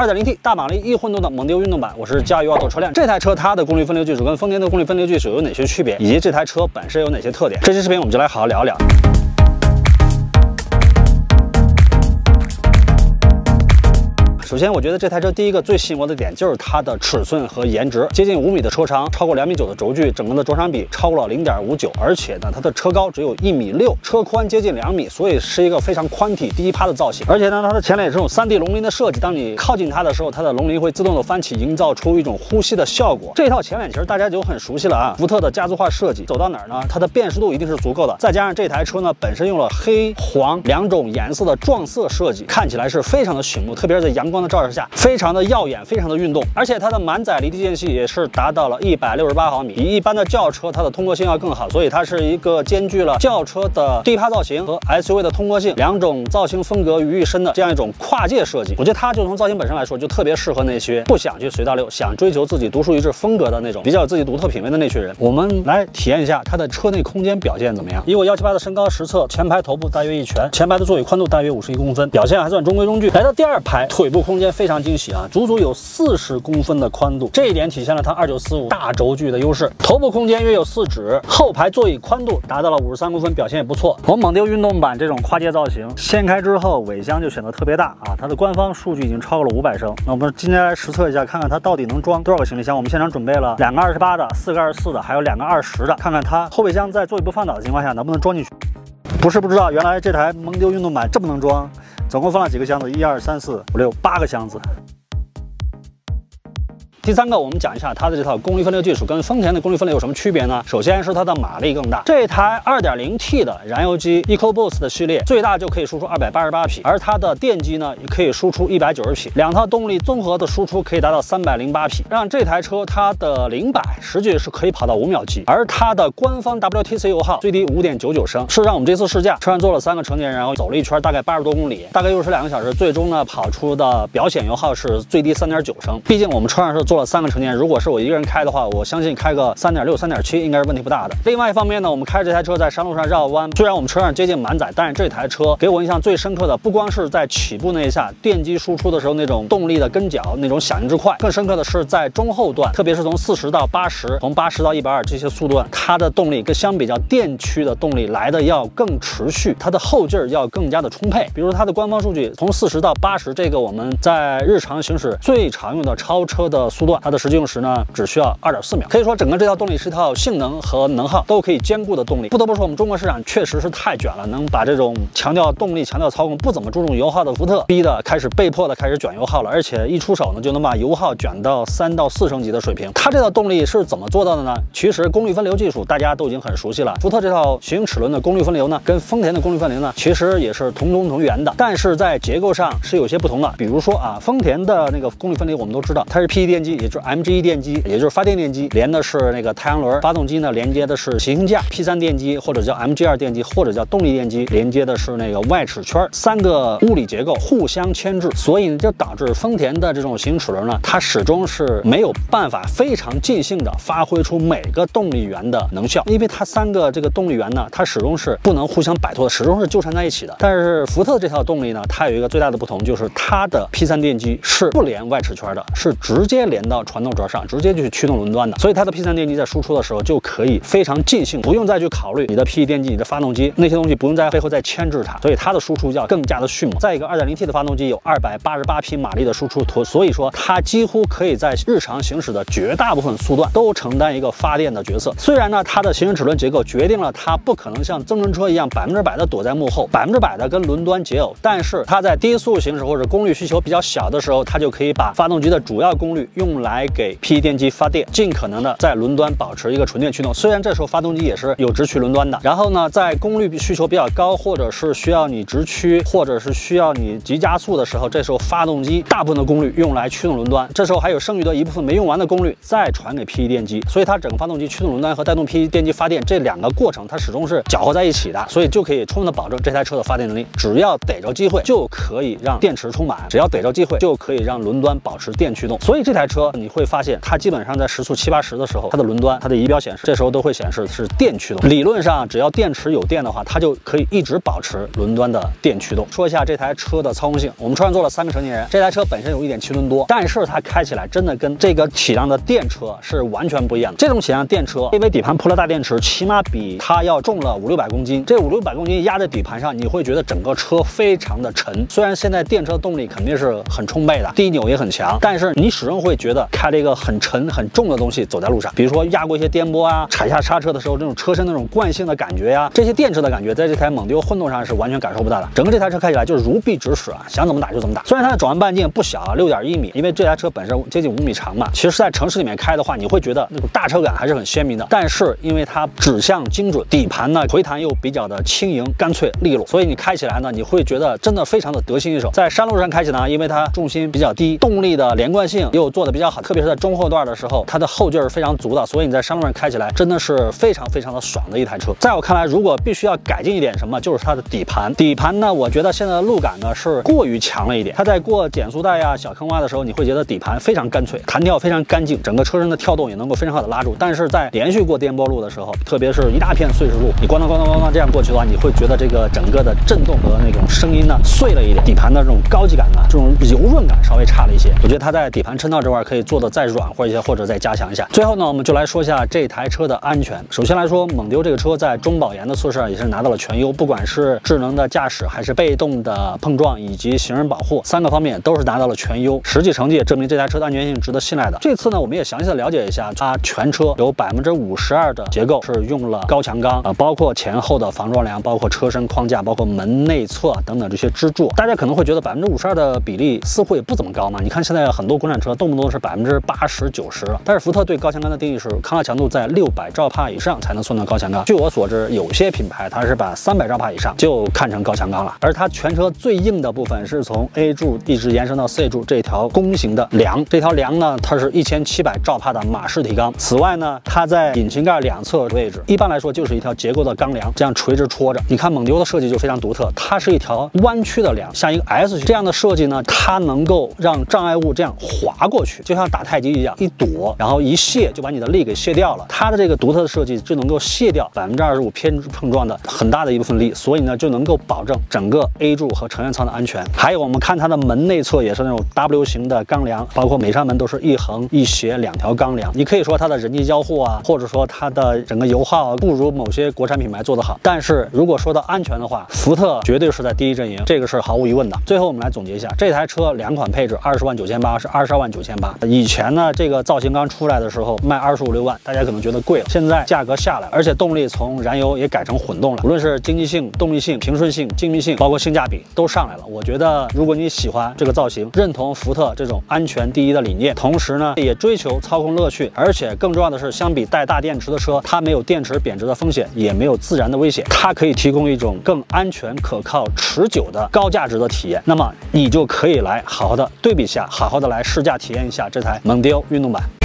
2.0T 大马力一混动的蒙迪欧运动版，我是驾驭奥拓车辆。这台车它的功率分流技术跟丰田的功率分流技术有哪些区别，以及这台车本身有哪些特点？这期视频我们就来好好聊一聊。首先，我觉得这台车第一个最吸引我的点就是它的尺寸和颜值，接近五米的车长，超过两米九的轴距，整个的轴长比超过了零点五九，而且呢，它的车高只有一米六，车宽接近两米，所以是一个非常宽体低趴的造型。而且呢，它的前脸也是这种三 D 龙鳞的设计，当你靠近它的时候，它的龙鳞会自动的翻起，营造出一种呼吸的效果。这套前脸其实大家就很熟悉了啊，福特的家族化设计，走到哪儿呢，它的辨识度一定是足够的。再加上这台车呢，本身用了黑黄两种颜色的撞色设计，看起来是非常的醒目，特别是在阳光的照射下，非。常的耀眼，非常的运动，而且它的满载离地间隙也是达到了一百六十八毫米，比一般的轿车它的通过性要更好，所以它是一个兼具了轿车的低趴造型和 SUV 的通过性两种造型风格于一身的这样一种跨界设计。我觉得它就从造型本身来说，就特别适合那些不想去随大流，想追求自己独树一帜风格的那种比较有自己独特品味的那群人。我们来体验一下它的车内空间表现怎么样？以我幺七八的身高实测，前排头部大约一拳，前排的座椅宽度大约五十一公分，表现还算中规中矩。来到第二排，腿部空间非常惊喜啊，足足有。四十公分的宽度，这一点体现了它二九四五大轴距的优势。头部空间约有四指，后排座椅宽度达到了五十三公分，表现也不错。我们蒙迪运动版这种跨界造型，掀开之后尾箱就显得特别大啊！它的官方数据已经超过了五百升。那我们今天来实测一下，看看它到底能装多少个行李箱。我们现场准备了两个二十八的，四个二十四的，还有两个二十的，看看它后备箱在座椅不放倒的情况下能不能装进去。不是不知道，原来这台蒙迪欧运动版这么能装，总共放了几个箱子？一二三四五六八个箱子。第三个，我们讲一下它的这套功率分流技术跟丰田的功率分流有什么区别呢？首先是它的马力更大，这台 2.0T 的燃油机 EcoBoost 的系列最大就可以输出288匹，而它的电机呢也可以输出190匹，两套动力综合的输出可以达到308匹，让这台车它的零百实际是可以跑到五秒级，而它的官方 WTC 油耗最低5.99升。事实上，我们这次试驾车上坐了三个成年人，然后走了一圈，大概八十多公里，大概又是两个小时，最终呢跑出的表显油耗是最低3.9升。毕竟我们车上是做三个成年，如果是我一个人开的话，我相信开个三点六、三点七应该是问题不大的。另外一方面呢，我们开这台车在山路上绕弯，虽然我们车上接近满载，但是这台车给我印象最深刻的，不光是在起步那一下电机输出的时候那种动力的跟脚那种响应之快，更深刻的是在中后段，特别是从四十到八十，从八十到一百二这些速段，它的动力跟相比较电驱的动力来的要更持续，它的后劲儿要更加的充沛。比如它的官方数据，从四十到八十，这个我们在日常行驶最常用的超车的速段，它的实际用时呢，只需要二点四秒。可以说，整个这套动力是一套性能和能耗都可以兼顾的动力。不得不说，我们中国市场确实是太卷了，能把这种强调动力、强调操控、不怎么注重油耗的福特，逼的开始被迫的开始卷油耗了。而且一出手呢，就能把油耗卷到三到四升级的水平。它这套动力是怎么做到的呢？其实功率分流技术大家都已经很熟悉了。福特这套行星齿轮的功率分流呢，跟丰田的功率分流呢，其实也是同宗同源的，但是在结构上是有些不同的。比如说啊，丰田的那个功率分离，我们都知道它是 P E 电机，也就是 MGE 电机，也就是发电电机，连的是那个太阳轮，发动机呢连接的是行星架，P3 电机或者叫 MG2 电机或者叫动力电机，连接的是那个外齿圈，三个物理结构互相牵制，所以呢就导致丰田的这种行齿轮呢，它始终是没有办法非常尽兴的发挥出每个动力源的能效，因为它三个这个动力源呢，它始终是不能互相摆脱的，始终是纠缠在一起的。但是福特这套动力呢，它有一个最大的不同，就是它的 P3 电机是不连外齿圈的，是直接连到传动轴上，直接就去驱动轮端的，所以它的 P3 电机在输出的时候就可以非常尽兴，不用再去考虑你的 P 电机、你的发动机那些东西，不用在背后再牵制它，所以它的输出要更加的迅猛。再一个，2.0T 的发动机有288匹马力的输出，所以说它几乎可以在日常行驶的绝大部分速段都承担一个发电的角色。虽然呢，它的行驶齿轮结构决定了它不可能像增程车一样百分之百的躲在幕后，百分之百的跟轮端解耦，但是它在低速行驶或者功率需求比较小的时候，它就可以把发动机的主要功率用用来给 P E 电机发电，尽可能的在轮端保持一个纯电驱动。虽然这时候发动机也是有直驱轮端的，然后呢，在功率需求比较高，或者是需要你直驱，或者是需要你急加速的时候，这时候发动机大部分的功率用来驱动轮端，这时候还有剩余的一部分没用完的功率再传给 P E 电机，所以它整个发动机驱动轮端和带动 P E 电机发电这两个过程，它始终是搅和在一起的，所以就可以充分的保证这台车的发电能力。只要逮着机会，就可以让电池充满；只要逮着机会，就可以让轮端保持电驱动。所以这台车。你会发现它基本上在时速七八十的时候，它的轮端、它的仪表显示，这时候都会显示是电驱动。理论上，只要电池有电的话，它就可以一直保持轮端的电驱动。说一下这台车的操控性，我们车上坐了三个成年人，这台车本身有一点七吨多，但是它开起来真的跟这个体量的电车是完全不一样的。这种体量电车，因为底盘铺了大电池，起码比它要重了五六百公斤。这五六百公斤压在底盘上，你会觉得整个车非常的沉。虽然现在电车动力肯定是很充沛的，低扭也很强，但是你始终会觉觉得开了一个很沉很重的东西走在路上。比如说压过一些颠簸啊，踩下刹车的时候，这种车身那种惯性的感觉呀，这些电车的感觉，在这台蒙迪欧混动上是完全感受不到的。整个这台车开起来就是如臂指使啊，想怎么打就怎么打。虽然它的转弯半径不小啊，六点一米，因为这台车本身接近五米长嘛，其实在城市里面开的话，你会觉得那种大车感还是很鲜明的。但是因为它指向精准，底盘呢回弹又比较的轻盈、干脆、利落，所以你开起来呢，你会觉得真的非常的得心应手。在山路上开起来，因为它重心比较低，动力的连贯性又做的比比较好，特别是在中后段的时候，它的后劲儿非常足的，所以你在山路上开起来真的是非常非常的爽的一台车。在我看来，如果必须要改进一点什么，就是它的底盘。底盘呢，我觉得现在的路感呢是过于强了一点。它在过减速带呀、小坑洼的时候，你会觉得底盘非常干脆，弹跳非常干净，整个车身的跳动也能够非常好的拉住。但是在连续过颠簸路的时候，特别是一大片碎石路，你咣当咣当咣当这样过去的话，你会觉得这个整个的震动和那种声音呢碎了一点，底盘的这种高级感呢，这种柔润感稍微差了一些。我觉得它在底盘衬套这块可以做的再软和一些，或者再加强一下。最后呢，我们就来说一下这台车的安全。首先来说，蒙迪欧这个车在中保研的测试上也是拿到了全优，不管是智能的驾驶，还是被动的碰撞，以及行人保护三个方面都是拿到了全优。实际成绩也证明这台车的安全性值得信赖的。这次呢，我们也详细的了解一下，它全车有百分之五十二的结构是用了高强钢啊，包括前后的防撞梁，包括车身框架，包括门内侧等等这些支柱。大家可能会觉得百分之五十二的比例似乎也不怎么高嘛？你看现在很多国产车动不动是百分之八十九十了，但是福特对高强钢的定义是抗拉强度在六百兆帕以上才能算到高强钢。据我所知，有些品牌它是把三百兆帕以上就看成高强钢了。而它全车最硬的部分是从 A 柱一直延伸到 C 柱这条弓形的梁，这条梁呢，它是一千七百兆帕的马氏体钢。此外呢，它在引擎盖两侧位置，一般来说就是一条结构的钢梁，这样垂直戳着。你看蒙迪欧的设计就非常独特，它是一条弯曲的梁，像一个 S 型这样的设计呢，它能够让障碍物这样滑过去，就像打太极一样，一躲，然后一卸就把你的力给卸掉了。它的这个独特的设计就能够卸掉百分之二十五偏碰撞的很大的一部分力，所以呢就能够保证整个 A 柱和成员舱的安全。还有我们看它的门内侧也是那种 W 型的钢梁，包括每扇门都是一横一斜两条钢梁。你可以说它的人机交互啊，或者说它的整个油耗不如某些国产品牌做得好，但是如果说到安全的话，福特绝对是在第一阵营，这个是毫无疑问的。最后我们来总结一下，这台车两款配置，二十万九千八是二十二万九千八。以前呢，这个造型刚出来的时候卖二十五六万，大家可能觉得贵了，现在价格下来，而且动力从燃油也改成混动了，无论是经济性、动力性、平顺性、精密性，包括性价比都上来了。我觉得如果你喜欢这个造型，认同福特这种安全第一的理念，同时呢也追求操控乐趣，而且更重要的是，相比带大电池的车，它没有电池贬值的风险，也没有自燃的危险，它可以提供一种更安全、可靠、持久的高价值的体验。那么你就可以来好好的对比一下，好好的来试驾体验一下这台蒙迪欧运动版。